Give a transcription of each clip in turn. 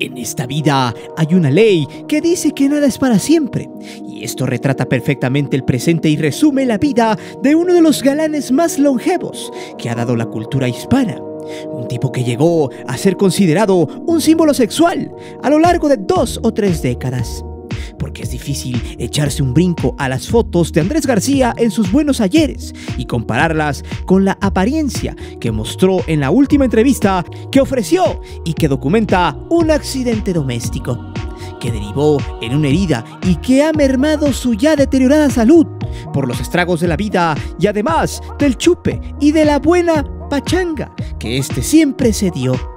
En esta vida hay una ley que dice que nada es para siempre, y esto retrata perfectamente el presente y resume la vida de uno de los galanes más longevos que ha dado la cultura hispana. Un tipo que llegó a ser considerado un símbolo sexual a lo largo de dos o tres décadas porque es difícil echarse un brinco a las fotos de Andrés García en sus buenos ayeres y compararlas con la apariencia que mostró en la última entrevista que ofreció y que documenta un accidente doméstico que derivó en una herida y que ha mermado su ya deteriorada salud por los estragos de la vida y además del chupe y de la buena pachanga que este siempre se dio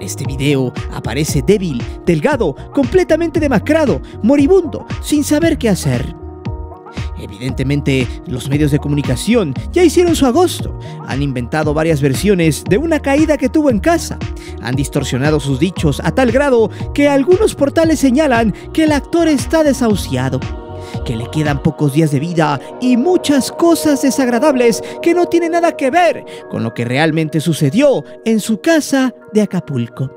este video aparece débil, delgado, completamente demacrado, moribundo, sin saber qué hacer. Evidentemente, los medios de comunicación ya hicieron su agosto. Han inventado varias versiones de una caída que tuvo en casa. Han distorsionado sus dichos a tal grado que algunos portales señalan que el actor está desahuciado que le quedan pocos días de vida y muchas cosas desagradables que no tienen nada que ver con lo que realmente sucedió en su casa de Acapulco.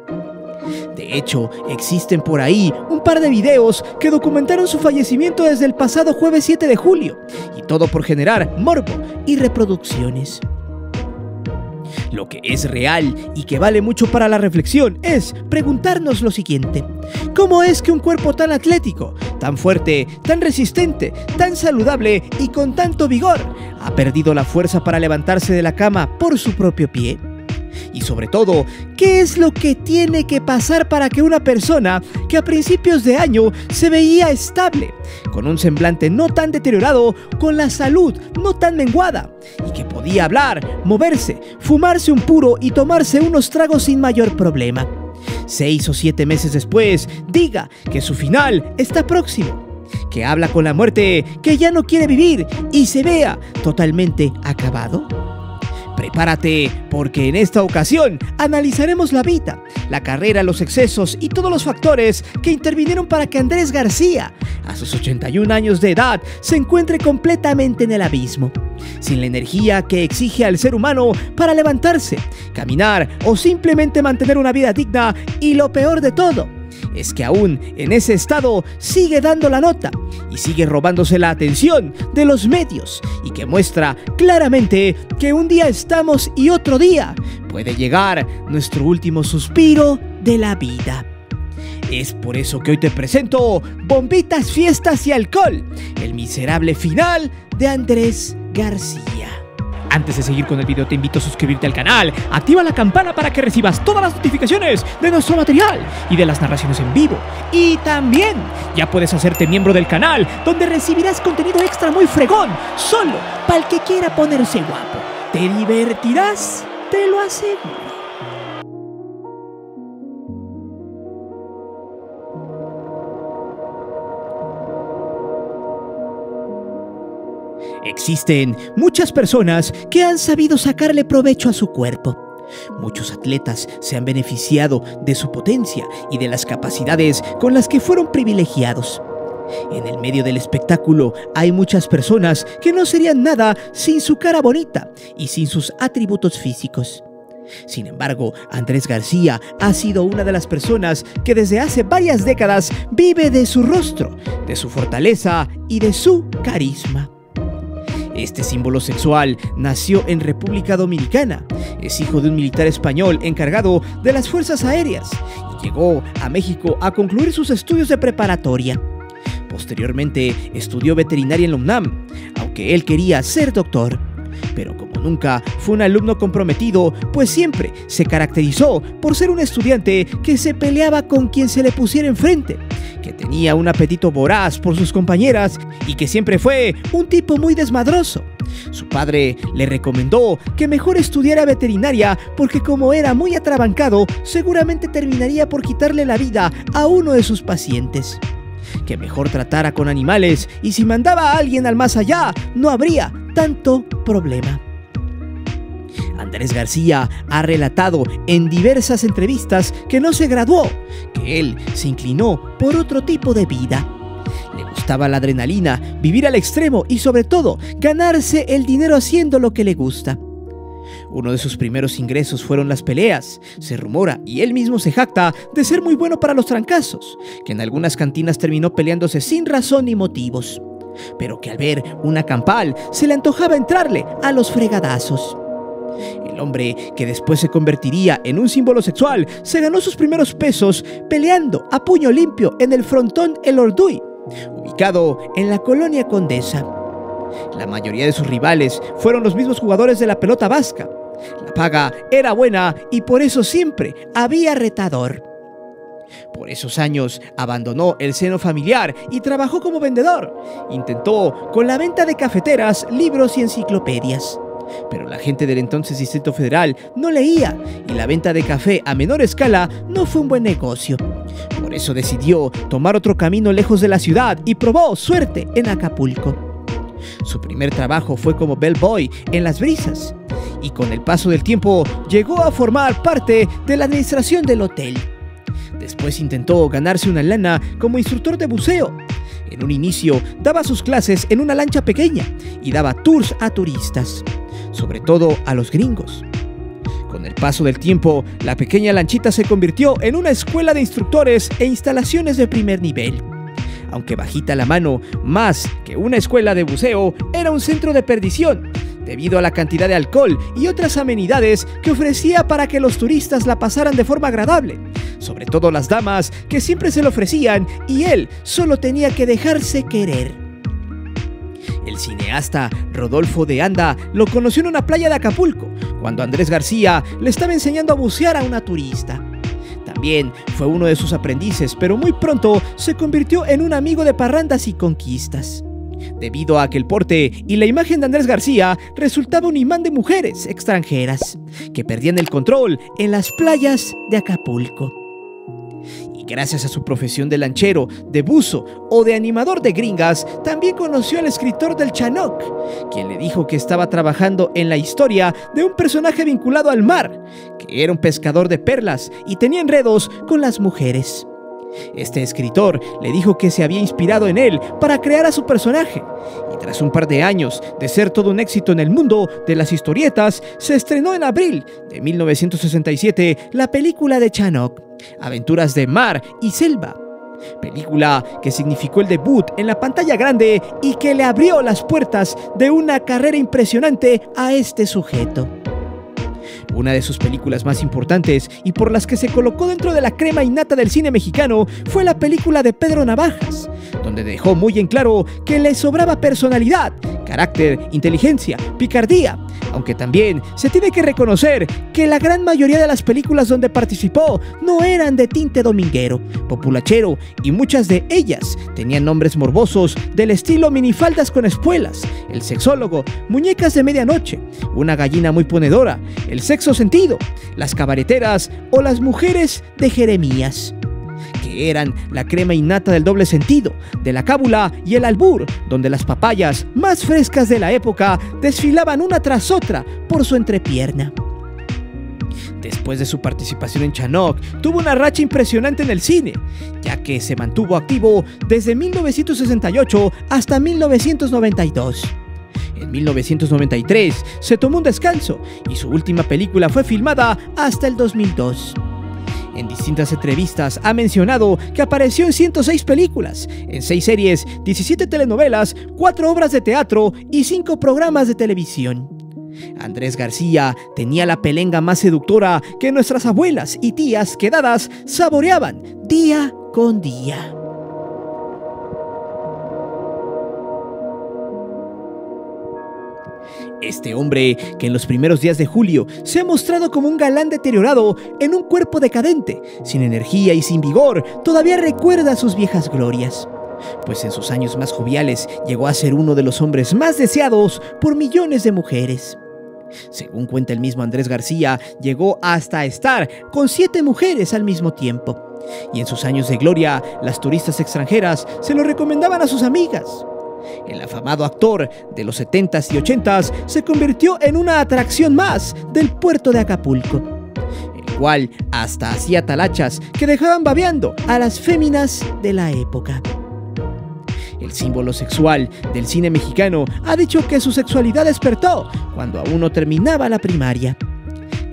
De hecho, existen por ahí un par de videos que documentaron su fallecimiento desde el pasado jueves 7 de julio, y todo por generar morbo y reproducciones. Lo que es real y que vale mucho para la reflexión es preguntarnos lo siguiente. ¿Cómo es que un cuerpo tan atlético, tan fuerte, tan resistente, tan saludable y con tanto vigor ha perdido la fuerza para levantarse de la cama por su propio pie? Y sobre todo, ¿qué es lo que tiene que pasar para que una persona que a principios de año se veía estable, con un semblante no tan deteriorado, con la salud no tan menguada, y que podía hablar, moverse, fumarse un puro y tomarse unos tragos sin mayor problema? Seis o siete meses después, diga que su final está próximo que habla con la muerte, que ya no quiere vivir y se vea totalmente acabado? Prepárate, porque en esta ocasión analizaremos la vida, la carrera, los excesos y todos los factores que intervinieron para que Andrés García, a sus 81 años de edad, se encuentre completamente en el abismo, sin la energía que exige al ser humano para levantarse, caminar o simplemente mantener una vida digna y lo peor de todo, es que aún en ese estado sigue dando la nota y sigue robándose la atención de los medios y que muestra claramente que un día estamos y otro día puede llegar nuestro último suspiro de la vida. Es por eso que hoy te presento Bombitas, Fiestas y Alcohol, el miserable final de Andrés García. Antes de seguir con el video te invito a suscribirte al canal, activa la campana para que recibas todas las notificaciones de nuestro material y de las narraciones en vivo. Y también ya puedes hacerte miembro del canal donde recibirás contenido extra muy fregón, solo para el que quiera ponerse guapo. Te divertirás, te lo aseguro. Existen muchas personas que han sabido sacarle provecho a su cuerpo. Muchos atletas se han beneficiado de su potencia y de las capacidades con las que fueron privilegiados. En el medio del espectáculo hay muchas personas que no serían nada sin su cara bonita y sin sus atributos físicos. Sin embargo, Andrés García ha sido una de las personas que desde hace varias décadas vive de su rostro, de su fortaleza y de su carisma. Este símbolo sexual nació en República Dominicana. Es hijo de un militar español encargado de las Fuerzas Aéreas y llegó a México a concluir sus estudios de preparatoria. Posteriormente estudió veterinaria en la UNAM, aunque él quería ser doctor. Pero como nunca fue un alumno comprometido, pues siempre se caracterizó por ser un estudiante que se peleaba con quien se le pusiera enfrente que tenía un apetito voraz por sus compañeras y que siempre fue un tipo muy desmadroso. Su padre le recomendó que mejor estudiara veterinaria porque como era muy atrabancado, seguramente terminaría por quitarle la vida a uno de sus pacientes. Que mejor tratara con animales y si mandaba a alguien al más allá, no habría tanto problema. Andrés García ha relatado en diversas entrevistas que no se graduó, que él se inclinó por otro tipo de vida. Le gustaba la adrenalina, vivir al extremo y sobre todo ganarse el dinero haciendo lo que le gusta. Uno de sus primeros ingresos fueron las peleas. Se rumora, y él mismo se jacta, de ser muy bueno para los trancazos, que en algunas cantinas terminó peleándose sin razón ni motivos. Pero que al ver una campal se le antojaba entrarle a los fregadazos. El hombre, que después se convertiría en un símbolo sexual, se ganó sus primeros pesos peleando a puño limpio en el frontón El Orduy, ubicado en la colonia Condesa. La mayoría de sus rivales fueron los mismos jugadores de la pelota vasca. La paga era buena y por eso siempre había retador. Por esos años abandonó el seno familiar y trabajó como vendedor. Intentó con la venta de cafeteras, libros y enciclopedias. Pero la gente del entonces Distrito Federal no leía y la venta de café a menor escala no fue un buen negocio. Por eso decidió tomar otro camino lejos de la ciudad y probó suerte en Acapulco. Su primer trabajo fue como bellboy en Las Brisas y con el paso del tiempo llegó a formar parte de la administración del hotel. Después intentó ganarse una lana como instructor de buceo. En un inicio daba sus clases en una lancha pequeña y daba tours a turistas sobre todo a los gringos. Con el paso del tiempo, la pequeña lanchita se convirtió en una escuela de instructores e instalaciones de primer nivel. Aunque bajita la mano, más que una escuela de buceo, era un centro de perdición, debido a la cantidad de alcohol y otras amenidades que ofrecía para que los turistas la pasaran de forma agradable, sobre todo las damas que siempre se lo ofrecían y él solo tenía que dejarse querer. El cineasta Rodolfo de Anda lo conoció en una playa de Acapulco, cuando Andrés García le estaba enseñando a bucear a una turista. También fue uno de sus aprendices, pero muy pronto se convirtió en un amigo de parrandas y conquistas. Debido a que el porte y la imagen de Andrés García resultaba un imán de mujeres extranjeras, que perdían el control en las playas de Acapulco gracias a su profesión de lanchero, de buzo o de animador de gringas, también conoció al escritor del Chanoc, quien le dijo que estaba trabajando en la historia de un personaje vinculado al mar, que era un pescador de perlas y tenía enredos con las mujeres. Este escritor le dijo que se había inspirado en él para crear a su personaje, y tras un par de años de ser todo un éxito en el mundo de las historietas, se estrenó en abril de 1967 la película de Chanok, Aventuras de Mar y Selva. Película que significó el debut en la pantalla grande y que le abrió las puertas de una carrera impresionante a este sujeto. Una de sus películas más importantes y por las que se colocó dentro de la crema innata del cine mexicano fue la película de Pedro Navajas, donde dejó muy en claro que le sobraba personalidad, carácter, inteligencia, picardía, aunque también se tiene que reconocer que la gran mayoría de las películas donde participó no eran de tinte dominguero, populachero y muchas de ellas tenían nombres morbosos del estilo minifaldas con espuelas, el sexólogo, muñecas de medianoche, una gallina muy ponedora, el sexo sentido, las cabareteras o las mujeres de Jeremías eran la crema innata del doble sentido, de la cábula y el albur, donde las papayas más frescas de la época desfilaban una tras otra por su entrepierna. Después de su participación en Chanok, tuvo una racha impresionante en el cine, ya que se mantuvo activo desde 1968 hasta 1992. En 1993 se tomó un descanso y su última película fue filmada hasta el 2002. En distintas entrevistas ha mencionado que apareció en 106 películas, en 6 series, 17 telenovelas, 4 obras de teatro y 5 programas de televisión. Andrés García tenía la pelenga más seductora que nuestras abuelas y tías quedadas saboreaban día con día. Este hombre, que en los primeros días de julio se ha mostrado como un galán deteriorado en un cuerpo decadente, sin energía y sin vigor, todavía recuerda sus viejas glorias. Pues en sus años más joviales llegó a ser uno de los hombres más deseados por millones de mujeres. Según cuenta el mismo Andrés García, llegó hasta estar con siete mujeres al mismo tiempo. Y en sus años de gloria, las turistas extranjeras se lo recomendaban a sus amigas. El afamado actor de los 70s y 80s se convirtió en una atracción más del puerto de Acapulco, el cual hasta hacía talachas que dejaban babeando a las féminas de la época. El símbolo sexual del cine mexicano ha dicho que su sexualidad despertó cuando aún no terminaba la primaria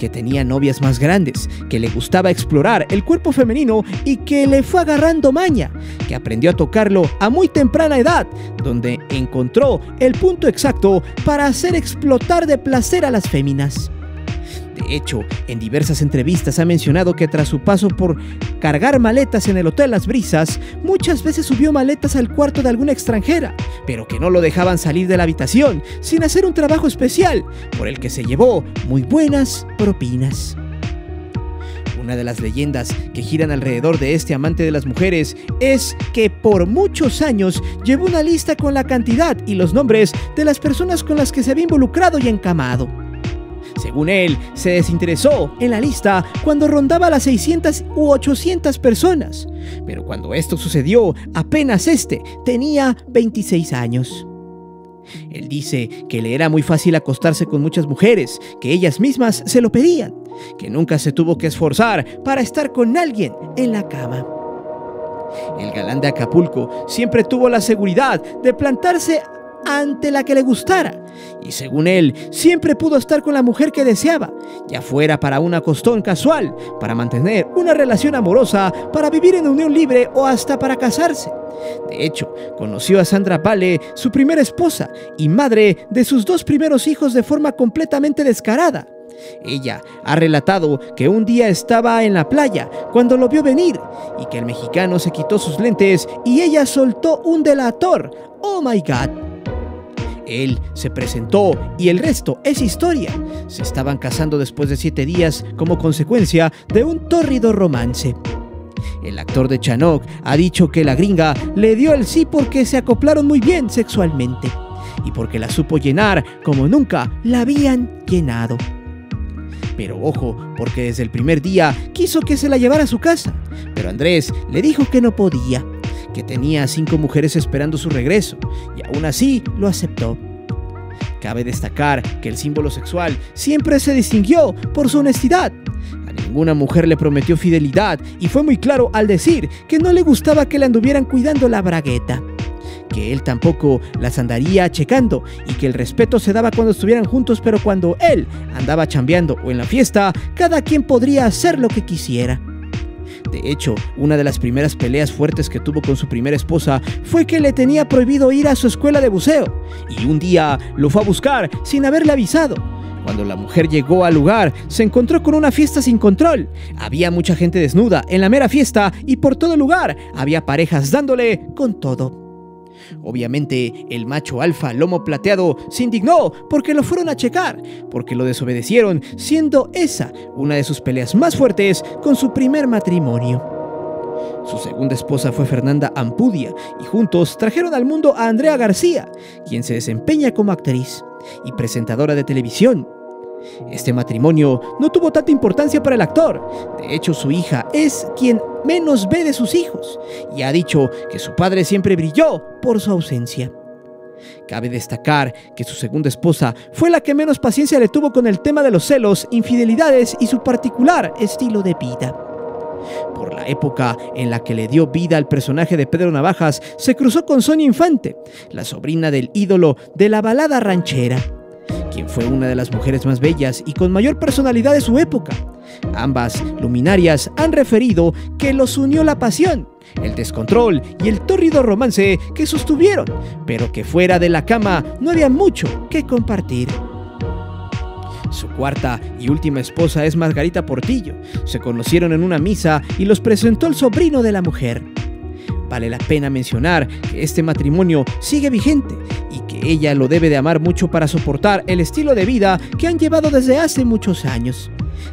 que tenía novias más grandes, que le gustaba explorar el cuerpo femenino y que le fue agarrando maña, que aprendió a tocarlo a muy temprana edad, donde encontró el punto exacto para hacer explotar de placer a las féminas. De hecho, en diversas entrevistas ha mencionado que tras su paso por cargar maletas en el Hotel Las Brisas, muchas veces subió maletas al cuarto de alguna extranjera, pero que no lo dejaban salir de la habitación sin hacer un trabajo especial, por el que se llevó muy buenas propinas. Una de las leyendas que giran alrededor de este amante de las mujeres es que por muchos años llevó una lista con la cantidad y los nombres de las personas con las que se había involucrado y encamado. Según él, se desinteresó en la lista cuando rondaba las 600 u 800 personas, pero cuando esto sucedió, apenas este tenía 26 años. Él dice que le era muy fácil acostarse con muchas mujeres, que ellas mismas se lo pedían, que nunca se tuvo que esforzar para estar con alguien en la cama. El galán de Acapulco siempre tuvo la seguridad de plantarse ante la que le gustara. Y según él, siempre pudo estar con la mujer que deseaba, ya fuera para una costón casual, para mantener una relación amorosa, para vivir en unión libre o hasta para casarse. De hecho, conoció a Sandra Vale, su primera esposa y madre de sus dos primeros hijos de forma completamente descarada. Ella ha relatado que un día estaba en la playa cuando lo vio venir y que el mexicano se quitó sus lentes y ella soltó un delator. ¡Oh my god! Él se presentó y el resto es historia. Se estaban casando después de siete días como consecuencia de un tórrido romance. El actor de Chanok ha dicho que la gringa le dio el sí porque se acoplaron muy bien sexualmente y porque la supo llenar como nunca la habían llenado. Pero ojo, porque desde el primer día quiso que se la llevara a su casa, pero Andrés le dijo que no podía que tenía cinco mujeres esperando su regreso, y aún así lo aceptó. Cabe destacar que el símbolo sexual siempre se distinguió por su honestidad. A ninguna mujer le prometió fidelidad y fue muy claro al decir que no le gustaba que le anduvieran cuidando la bragueta. Que él tampoco las andaría checando y que el respeto se daba cuando estuvieran juntos, pero cuando él andaba chambeando o en la fiesta, cada quien podría hacer lo que quisiera. De hecho, una de las primeras peleas fuertes que tuvo con su primera esposa fue que le tenía prohibido ir a su escuela de buceo, y un día lo fue a buscar sin haberle avisado. Cuando la mujer llegó al lugar, se encontró con una fiesta sin control. Había mucha gente desnuda en la mera fiesta y por todo el lugar había parejas dándole con todo. Obviamente, el macho alfa lomo plateado se indignó porque lo fueron a checar, porque lo desobedecieron, siendo esa una de sus peleas más fuertes con su primer matrimonio. Su segunda esposa fue Fernanda Ampudia y juntos trajeron al mundo a Andrea García, quien se desempeña como actriz y presentadora de televisión. Este matrimonio no tuvo tanta importancia para el actor. De hecho, su hija es quien menos ve de sus hijos y ha dicho que su padre siempre brilló por su ausencia. Cabe destacar que su segunda esposa fue la que menos paciencia le tuvo con el tema de los celos, infidelidades y su particular estilo de vida. Por la época en la que le dio vida al personaje de Pedro Navajas, se cruzó con Sonia Infante, la sobrina del ídolo de la balada ranchera quien fue una de las mujeres más bellas y con mayor personalidad de su época. Ambas luminarias han referido que los unió la pasión, el descontrol y el tórrido romance que sostuvieron, pero que fuera de la cama no había mucho que compartir. Su cuarta y última esposa es Margarita Portillo. Se conocieron en una misa y los presentó el sobrino de la mujer. Vale la pena mencionar que este matrimonio sigue vigente y que ella lo debe de amar mucho para soportar el estilo de vida que han llevado desde hace muchos años.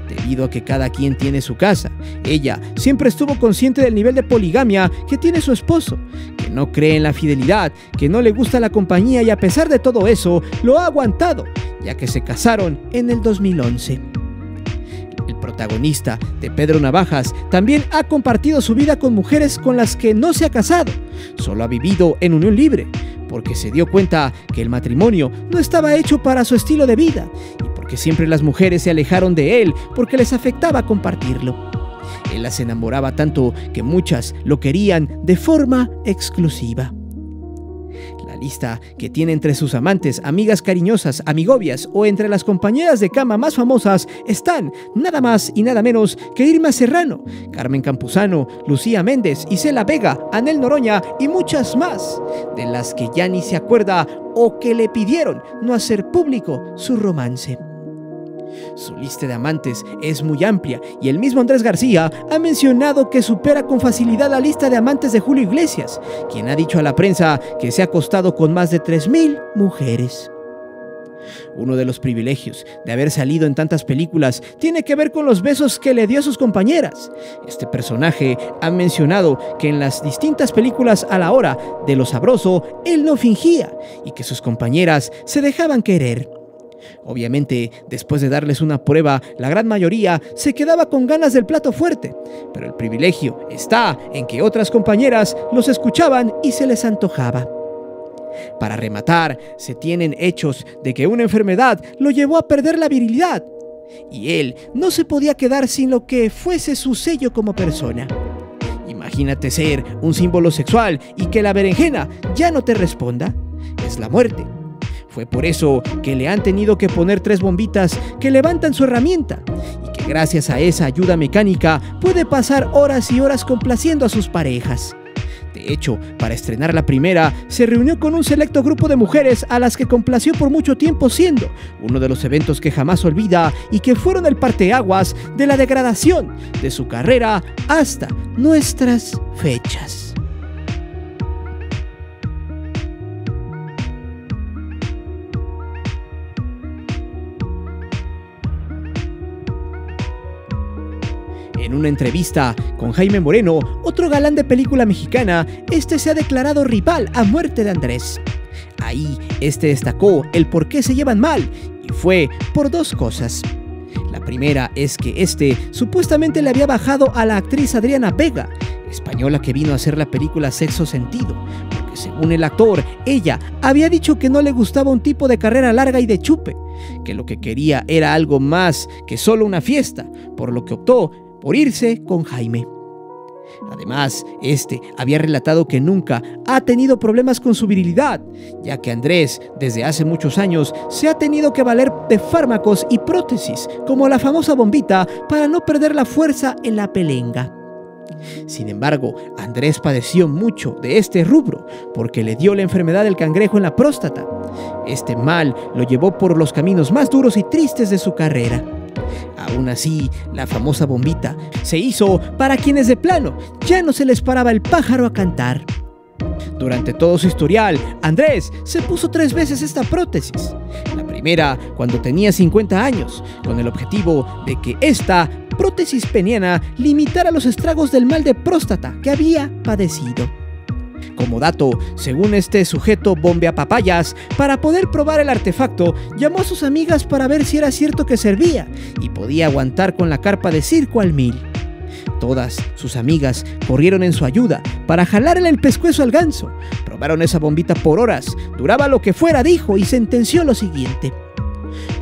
Debido a que cada quien tiene su casa, ella siempre estuvo consciente del nivel de poligamia que tiene su esposo, que no cree en la fidelidad, que no le gusta la compañía y a pesar de todo eso, lo ha aguantado, ya que se casaron en el 2011 protagonista de Pedro Navajas, también ha compartido su vida con mujeres con las que no se ha casado, solo ha vivido en unión libre, porque se dio cuenta que el matrimonio no estaba hecho para su estilo de vida y porque siempre las mujeres se alejaron de él porque les afectaba compartirlo. Él las enamoraba tanto que muchas lo querían de forma exclusiva lista que tiene entre sus amantes, amigas cariñosas, amigobias o entre las compañeras de cama más famosas están nada más y nada menos que Irma Serrano, Carmen Campuzano, Lucía Méndez, Isela Vega, Anel Noroña y muchas más, de las que ya ni se acuerda o que le pidieron no hacer público su romance. Su lista de amantes es muy amplia y el mismo Andrés García ha mencionado que supera con facilidad la lista de amantes de Julio Iglesias, quien ha dicho a la prensa que se ha acostado con más de 3.000 mujeres. Uno de los privilegios de haber salido en tantas películas tiene que ver con los besos que le dio a sus compañeras. Este personaje ha mencionado que en las distintas películas a la hora de lo sabroso, él no fingía y que sus compañeras se dejaban querer. Obviamente, después de darles una prueba, la gran mayoría se quedaba con ganas del plato fuerte, pero el privilegio está en que otras compañeras los escuchaban y se les antojaba. Para rematar, se tienen hechos de que una enfermedad lo llevó a perder la virilidad, y él no se podía quedar sin lo que fuese su sello como persona. Imagínate ser un símbolo sexual y que la berenjena ya no te responda. Es la muerte. Fue por eso que le han tenido que poner tres bombitas que levantan su herramienta y que gracias a esa ayuda mecánica puede pasar horas y horas complaciendo a sus parejas. De hecho, para estrenar la primera, se reunió con un selecto grupo de mujeres a las que complació por mucho tiempo siendo uno de los eventos que jamás olvida y que fueron el parteaguas de la degradación de su carrera hasta nuestras fechas. En una entrevista con Jaime Moreno, otro galán de película mexicana, este se ha declarado rival a muerte de Andrés. Ahí, este destacó el por qué se llevan mal, y fue por dos cosas. La primera es que este supuestamente le había bajado a la actriz Adriana Vega, española que vino a hacer la película Sexo Sentido, porque según el actor, ella había dicho que no le gustaba un tipo de carrera larga y de chupe, que lo que quería era algo más que solo una fiesta, por lo que optó por irse con Jaime. Además, este había relatado que nunca ha tenido problemas con su virilidad, ya que Andrés, desde hace muchos años, se ha tenido que valer de fármacos y prótesis, como la famosa bombita, para no perder la fuerza en la pelenga. Sin embargo, Andrés padeció mucho de este rubro porque le dio la enfermedad del cangrejo en la próstata. Este mal lo llevó por los caminos más duros y tristes de su carrera. Aún así, la famosa bombita se hizo para quienes de plano ya no se les paraba el pájaro a cantar. Durante todo su historial, Andrés se puso tres veces esta prótesis. La primera cuando tenía 50 años, con el objetivo de que esta prótesis peniana limitara los estragos del mal de próstata que había padecido. Como dato, según este sujeto bombea papayas, para poder probar el artefacto, llamó a sus amigas para ver si era cierto que servía y podía aguantar con la carpa de circo al mil. Todas sus amigas corrieron en su ayuda para jalarle el pescuezo al ganso. Probaron esa bombita por horas, duraba lo que fuera, dijo, y sentenció lo siguiente.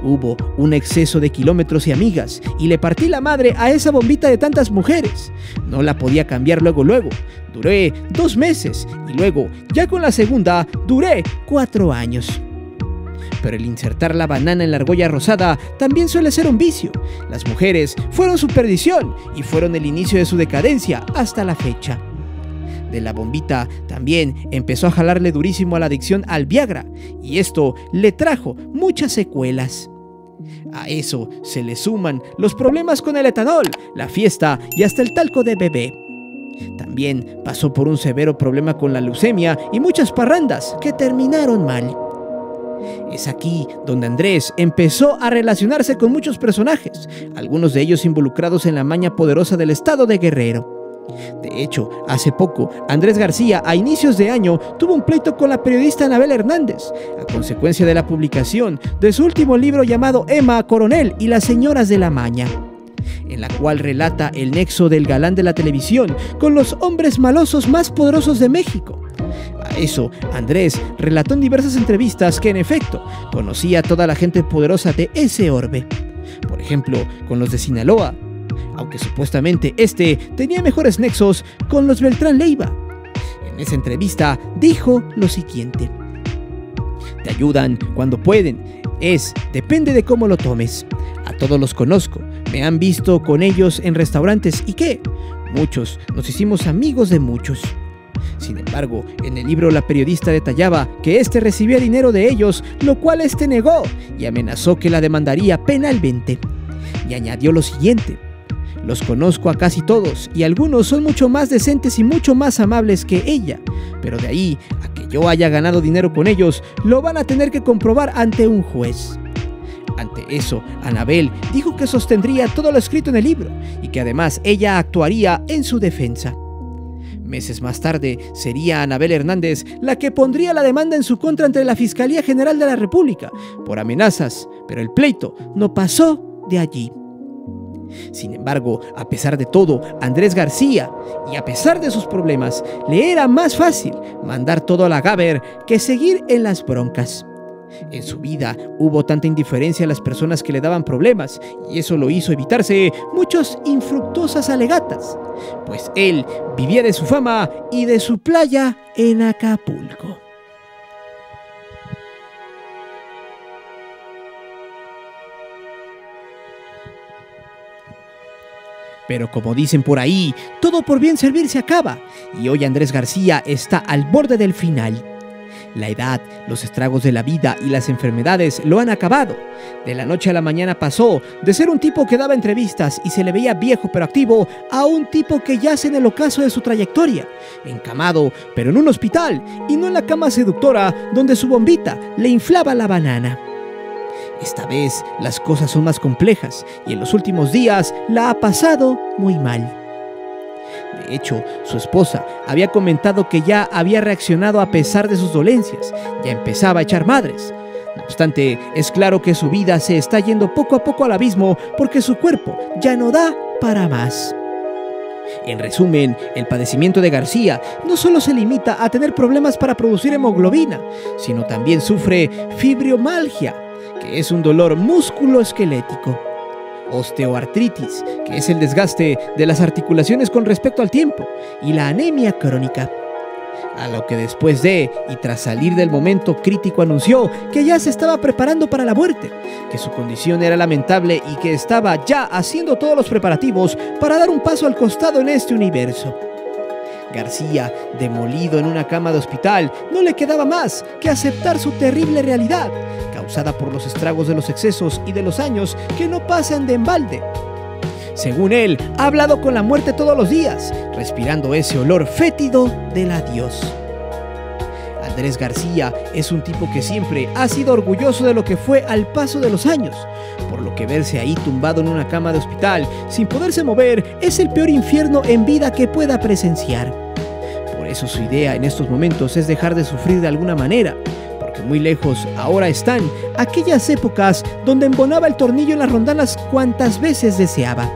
Hubo un exceso de kilómetros y amigas, y le partí la madre a esa bombita de tantas mujeres. No la podía cambiar luego luego. Duré dos meses y luego, ya con la segunda, duré cuatro años. Pero el insertar la banana en la argolla rosada también suele ser un vicio. Las mujeres fueron su perdición y fueron el inicio de su decadencia hasta la fecha de la bombita también empezó a jalarle durísimo a la adicción al Viagra y esto le trajo muchas secuelas. A eso se le suman los problemas con el etanol, la fiesta y hasta el talco de bebé. También pasó por un severo problema con la leucemia y muchas parrandas que terminaron mal. Es aquí donde Andrés empezó a relacionarse con muchos personajes, algunos de ellos involucrados en la maña poderosa del estado de Guerrero. De hecho, hace poco, Andrés García, a inicios de año, tuvo un pleito con la periodista Anabel Hernández, a consecuencia de la publicación de su último libro llamado Emma Coronel y las señoras de la maña en la cual relata el nexo del galán de la televisión con los hombres malosos más poderosos de México. A eso, Andrés relató en diversas entrevistas que en efecto conocía a toda la gente poderosa de ese orbe. Por ejemplo, con los de Sinaloa, aunque supuestamente este tenía mejores nexos con los Beltrán Leiva. En esa entrevista dijo lo siguiente. Te ayudan cuando pueden. Es, depende de cómo lo tomes. A todos los conozco. Me han visto con ellos en restaurantes y qué. Muchos nos hicimos amigos de muchos. Sin embargo, en el libro la periodista detallaba que éste recibía dinero de ellos, lo cual éste negó y amenazó que la demandaría penalmente. Y añadió lo siguiente. Los conozco a casi todos y algunos son mucho más decentes y mucho más amables que ella, pero de ahí a que yo haya ganado dinero con ellos, lo van a tener que comprobar ante un juez. Ante eso, Anabel dijo que sostendría todo lo escrito en el libro y que además ella actuaría en su defensa. Meses más tarde, sería Anabel Hernández la que pondría la demanda en su contra ante la Fiscalía General de la República por amenazas, pero el pleito no pasó de allí. Sin embargo, a pesar de todo, Andrés García, y a pesar de sus problemas, le era más fácil mandar todo a la Gaber que seguir en las broncas. En su vida hubo tanta indiferencia a las personas que le daban problemas y eso lo hizo evitarse muchas infructuosas alegatas, pues él vivía de su fama y de su playa en Acapulco. Pero como dicen por ahí, todo por bien servir se acaba, y hoy Andrés García está al borde del final. La edad, los estragos de la vida y las enfermedades lo han acabado. De la noche a la mañana pasó de ser un tipo que daba entrevistas y se le veía viejo pero activo a un tipo que yace en el ocaso de su trayectoria, encamado pero en un hospital y no en la cama seductora donde su bombita le inflaba la banana. Esta vez las cosas son más complejas y en los últimos días la ha pasado muy mal. De hecho, su esposa había comentado que ya había reaccionado a pesar de sus dolencias, ya empezaba a echar madres. No obstante, es claro que su vida se está yendo poco a poco al abismo porque su cuerpo ya no da para más. En resumen, el padecimiento de García no solo se limita a tener problemas para producir hemoglobina, sino también sufre fibromalgia, es un dolor músculo-esquelético osteoartritis, que es el desgaste de las articulaciones con respecto al tiempo, y la anemia crónica. A lo que después de, y tras salir del momento crítico, anunció que ya se estaba preparando para la muerte, que su condición era lamentable y que estaba ya haciendo todos los preparativos para dar un paso al costado en este universo. García, demolido en una cama de hospital, no le quedaba más que aceptar su terrible realidad causada por los estragos de los excesos y de los años que no pasan de embalde. Según él, ha hablado con la muerte todos los días, respirando ese olor fétido del adiós. Andrés García es un tipo que siempre ha sido orgulloso de lo que fue al paso de los años, por lo que verse ahí tumbado en una cama de hospital sin poderse mover es el peor infierno en vida que pueda presenciar. Por eso su idea en estos momentos es dejar de sufrir de alguna manera, muy lejos ahora están aquellas épocas donde embonaba el tornillo en las rondanas cuantas veces deseaba.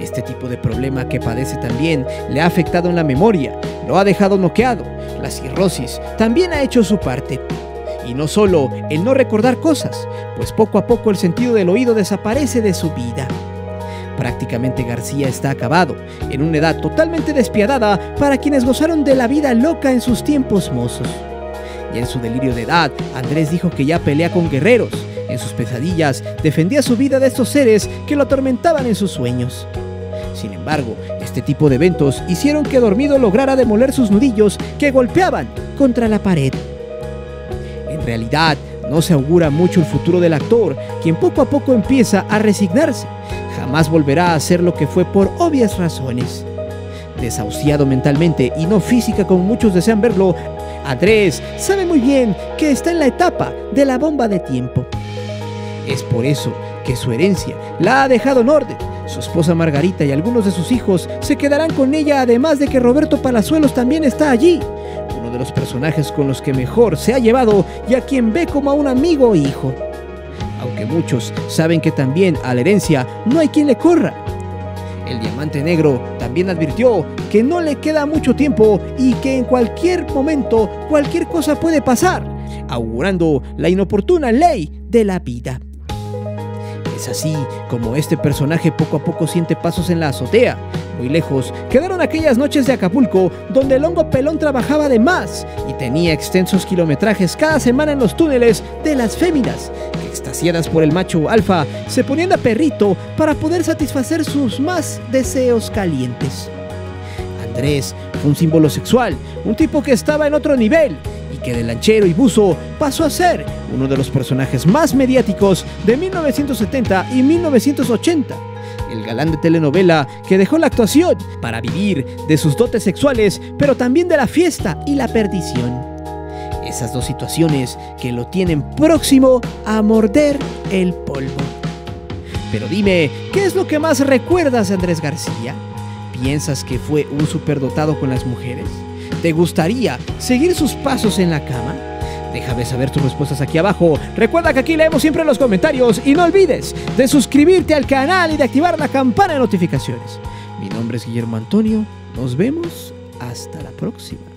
Este tipo de problema que padece también le ha afectado en la memoria, lo ha dejado noqueado. La cirrosis también ha hecho su parte. Y no solo el no recordar cosas, pues poco a poco el sentido del oído desaparece de su vida. Prácticamente García está acabado, en una edad totalmente despiadada para quienes gozaron de la vida loca en sus tiempos mozos. En su delirio de edad, Andrés dijo que ya pelea con guerreros. En sus pesadillas defendía su vida de estos seres que lo atormentaban en sus sueños. Sin embargo, este tipo de eventos hicieron que Dormido lograra demoler sus nudillos que golpeaban contra la pared. En realidad, no se augura mucho el futuro del actor, quien poco a poco empieza a resignarse. Jamás volverá a ser lo que fue por obvias razones. Desahuciado mentalmente y no física como muchos desean verlo, Andrés sabe muy bien que está en la etapa de la bomba de tiempo. Es por eso que su herencia la ha dejado en orden. Su esposa Margarita y algunos de sus hijos se quedarán con ella, además de que Roberto Palazuelos también está allí, uno de los personajes con los que mejor se ha llevado y a quien ve como a un amigo o hijo. Aunque muchos saben que también a la herencia no hay quien le corra, el diamante negro también advirtió que no le queda mucho tiempo y que en cualquier momento cualquier cosa puede pasar, augurando la inoportuna ley de la vida. Es así como este personaje poco a poco siente pasos en la azotea. Muy lejos quedaron aquellas noches de Acapulco donde el hongo pelón trabajaba de más y tenía extensos kilometrajes cada semana en los túneles de las féminas, que extasiadas por el macho alfa se ponían a perrito para poder satisfacer sus más deseos calientes. Andrés fue un símbolo sexual, un tipo que estaba en otro nivel que de lanchero y buzo pasó a ser uno de los personajes más mediáticos de 1970 y 1980. El galán de telenovela que dejó la actuación para vivir de sus dotes sexuales, pero también de la fiesta y la perdición. Esas dos situaciones que lo tienen próximo a morder el polvo. Pero dime, ¿qué es lo que más recuerdas de Andrés García? ¿Piensas que fue un superdotado con las mujeres? ¿Te gustaría seguir sus pasos en la cama? Déjame saber tus respuestas aquí abajo. Recuerda que aquí leemos siempre los comentarios y no olvides de suscribirte al canal y de activar la campana de notificaciones. Mi nombre es Guillermo Antonio. Nos vemos hasta la próxima.